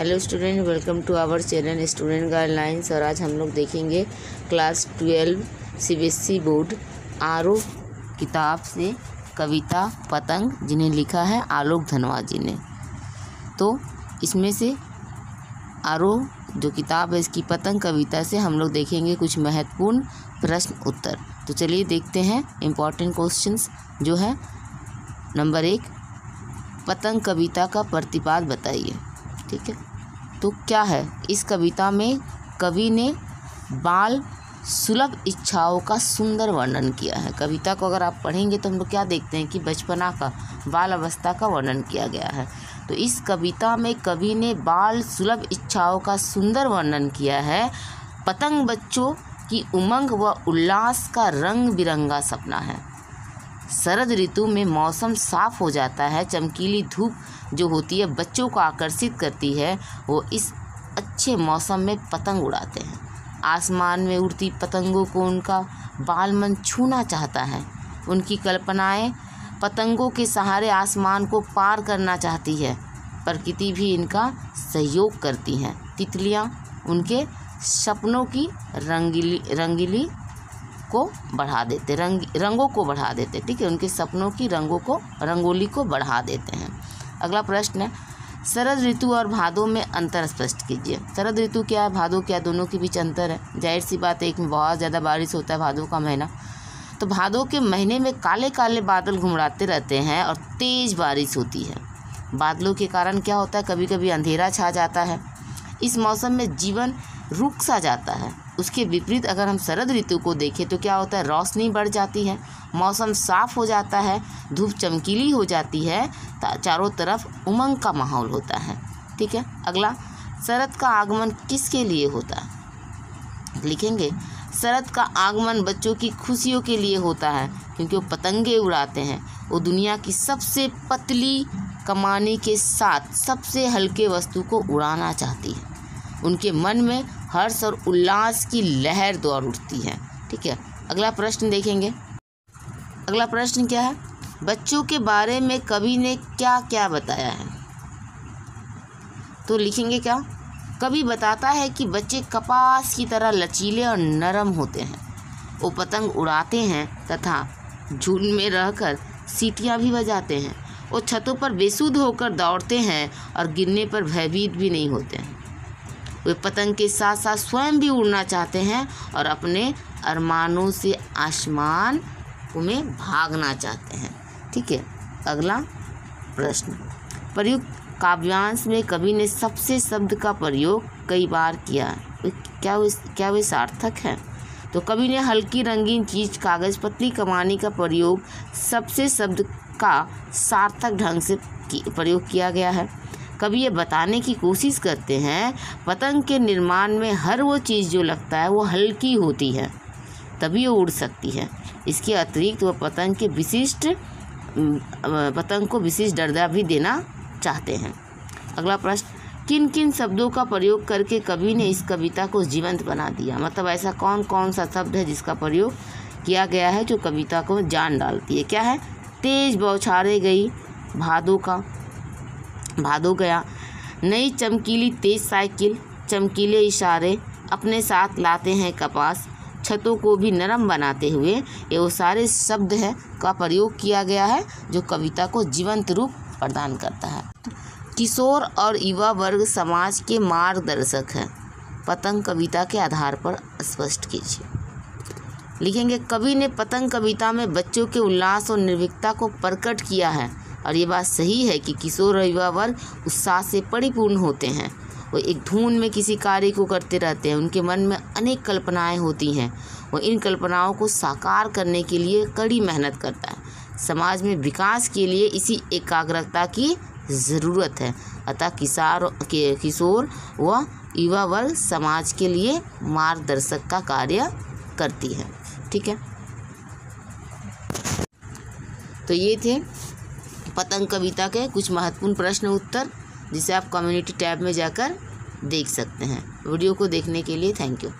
Hello student welcome to our channel student guidelines और आज हम लोग देखेंगे क्लास ट्वेल्व सीबीएसई बोर्ड आर किताब से कविता, पतंग, जिन्हें लिखा है आलोक धनवा जी ने। तो इसमें से आर जो किताब है, इसकी पतंग कविता से हम लोग देखेंगे कुछ महत्वपूर्ण प्रश्न उत्तर। तो चलिए देखते हैं इंपॉर्टेंट क्वेश्चंस जो है। नंबर एक, पतंग कविता का प्रतिपाद बताइए। ठीक है? तो क्या है? इस कविता में कवि ने बाल सुलभ इच्छाओं का सुंदर वर्णन किया है। कविता को अगर आप पढ़ेंगे तो हम लोग क्या देखते हैं कि बचपना का, बाल अवस्था का वर्णन किया गया है। तो इस कविता में कवि ने बाल सुलभ इच्छाओं का सुंदर वर्णन किया है। पतंग बच्चों की उमंग व उल्लास का रंग बिरंगा सपना है। शरद ऋतु में मौसम साफ़ हो जाता है। चमकीली धूप जो होती है, बच्चों को आकर्षित करती है। वो इस अच्छे मौसम में पतंग उड़ाते हैं। आसमान में उड़ती पतंगों को उनका बाल मन छूना चाहता है। उनकी कल्पनाएँ पतंगों के सहारे आसमान को पार करना चाहती है। प्रकृति भी इनका सहयोग करती हैं। तितलियाँ उनके सपनों की रंगीली रंगीली को बढ़ा देते, रंग, रंगों को बढ़ा देते, ठीक है? उनके सपनों की रंगों को, रंगोली को बढ़ा देते हैं। अगला प्रश्न है, शरद ऋतु और भादों में अंतर स्पष्ट कीजिए। शरद ऋतु क्या है, भादों क्या दोनों के बीच अंतर है? ज़ाहिर सी बात है, एक में बहुत ज़्यादा बारिश होता है भादों का महीना। तो भादों के महीने में काले काले बादल घुमड़ाते रहते हैं और तेज़ बारिश होती है। बादलों के कारण क्या होता है? कभी कभी अंधेरा छा जाता है। इस मौसम में जीवन रुक सा जाता है। उसके विपरीत अगर हम शरद ऋतु को देखें तो क्या होता है? रोशनी बढ़ जाती है। मौसम साफ़ हो जाता है, धूप चमकीली हो जाती है चारों तरफ़ उमंग का माहौल होता है। ठीक है? अगला, शरद का आगमन किसके लिए होता है? लिखेंगे, शरद का आगमन बच्चों की खुशियों के लिए होता है, क्योंकि वो पतंगे उड़ाते हैं। वो दुनिया की सबसे पतली कमाने के साथ सबसे हल्के वस्तु को उड़ाना चाहती है। उनके मन में हर्ष और उल्लास की लहर दौड़ उठती है। ठीक है, अगला प्रश्न देखेंगे। अगला प्रश्न क्या है? बच्चों के बारे में कवि ने क्या क्या बताया है? तो लिखेंगे क्या? कवि बताता है कि बच्चे कपास की तरह लचीले और नरम होते हैं। वो पतंग उड़ाते हैं तथा झूल में रहकर सीटियाँ भी बजाते हैं। वो छतों पर बेसुध होकर दौड़ते हैं और गिरने पर भयभीत भी नहीं होते हैं। वे पतंग के साथ साथ स्वयं भी उड़ना चाहते हैं और अपने अरमानों से आसमान में भागना चाहते हैं। ठीक है, अगला प्रश्न। प्रयुक्त काव्यांश में कवि ने सबसे शब्द का प्रयोग कई बार किया क्या वो, क्या वे सार्थक हैं? तो कवि ने हल्की रंगीन चीज़, कागज़, पतली कमानी का प्रयोग सबसे शब्द का सार्थक ढंग से प्रयोग किया गया है। कभी ये बताने की कोशिश करते हैं, पतंग के निर्माण में हर वो चीज़ जो लगता है वो हल्की होती है, तभी वो उड़ सकती है। इसके अतिरिक्त वह पतंग के विशिष्ट पतंग को विशिष्ट दर्जा भी देना चाहते हैं। अगला प्रश्न, किन किन शब्दों का प्रयोग करके कवि ने इस कविता को जीवंत बना दिया? मतलब ऐसा कौन कौन सा शब्द है जिसका प्रयोग किया गया है जो कविता को जान डालती है? क्या है? तेज बौछारे गई भादों का। भादो गया। नई चमकीली तेज साइकिल, चमकीले इशारे अपने साथ लाते हैं कपास। छतों को भी नरम बनाते हुए ये वो सारे शब्द है का प्रयोग किया गया है, जो कविता को जीवंत रूप प्रदान करता है। किशोर और युवा वर्ग समाज के मार्गदर्शक हैं। पतंग कविता के आधार पर स्पष्ट कीजिए। लिखेंगे, कवि ने पतंग कविता में बच्चों के उल्लास और निर्भीकता को प्रकट किया है। और ये बात सही है कि किशोर युवा वर्ग उत्साह से परिपूर्ण होते हैं। वो एक धुन में किसी कार्य को करते रहते हैं। उनके मन में अनेक कल्पनाएँ होती हैं। वो इन कल्पनाओं को साकार करने के लिए कड़ी मेहनत करता है। समाज में विकास के लिए इसी एकाग्रता की ज़रूरत है। अतः किसार, के, किशोर व युवा वर्ग समाज के लिए मार्गदर्शक का कार्य करती है। ठीक है? तो ये थे पतंग कविता के कुछ महत्वपूर्ण प्रश्न उत्तर, जिसे आप कम्युनिटी टैब में जाकर देख सकते हैं। वीडियो को देखने के लिए थैंक यू